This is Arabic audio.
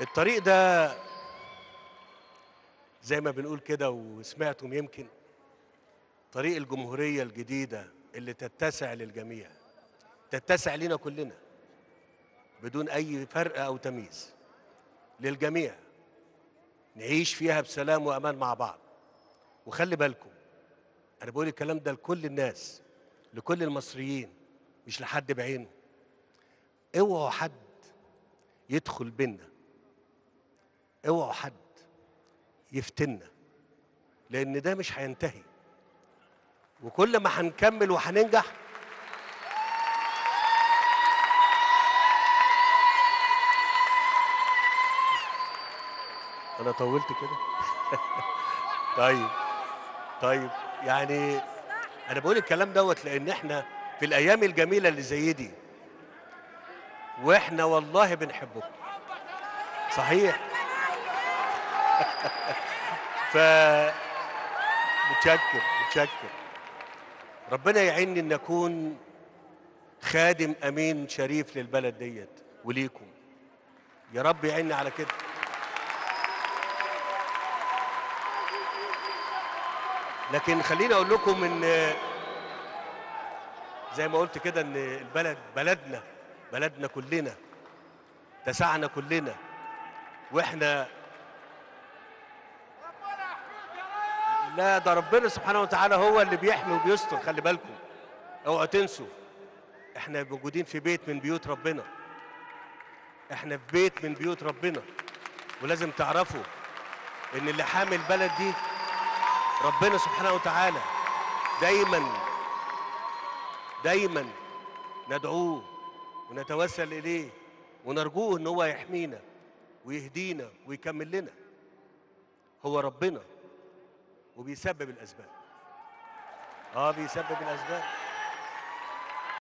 الطريق ده زي ما بنقول كده وسمعتم يمكن طريق الجمهورية الجديدة اللي تتسع للجميع تتسع لنا كلنا بدون أي فرق أو تمييز للجميع نعيش فيها بسلام وأمان مع بعض. وخلي بالكم أنا بقول الكلام ده لكل الناس لكل المصريين مش لحد بعينه. اوعوا حد يدخل بينا اوعوا حد يفتنا لأن ده مش هينتهي. وكل ما هنكمل وهننجح أنا طولت كده؟ طيب طيب يعني أنا بقول الكلام دوت لأن إحنا في الأيام الجميلة اللي زي دي وإحنا والله بنحبكم. صحيح؟ ف متشكر متشكر. ربنا يعيني إن أكون خادم أمين شريف للبلد ديت وليكم. يا رب يعيني على كده. لكن خليني أقول لكم إن زي ما قلت كده إن البلد بلدنا بلدنا كلنا تسعنا كلنا وإحنا لا ده ربنا سبحانه وتعالى هو اللي بيحمي وبيستر خلي بالكم. اوعوا تنسوا إحنا موجودين في بيت من بيوت ربنا. إحنا في بيت من بيوت ربنا. ولازم تعرفوا إن اللي حامي البلد دي ربنا سبحانه وتعالى دايما دايما ندعوه ونتوسل إليه ونرجوه إن هو يحمينا ويهدينا ويكمل لنا. هو ربنا. وبيسبب الأسباب. آه بيسبب الأسباب.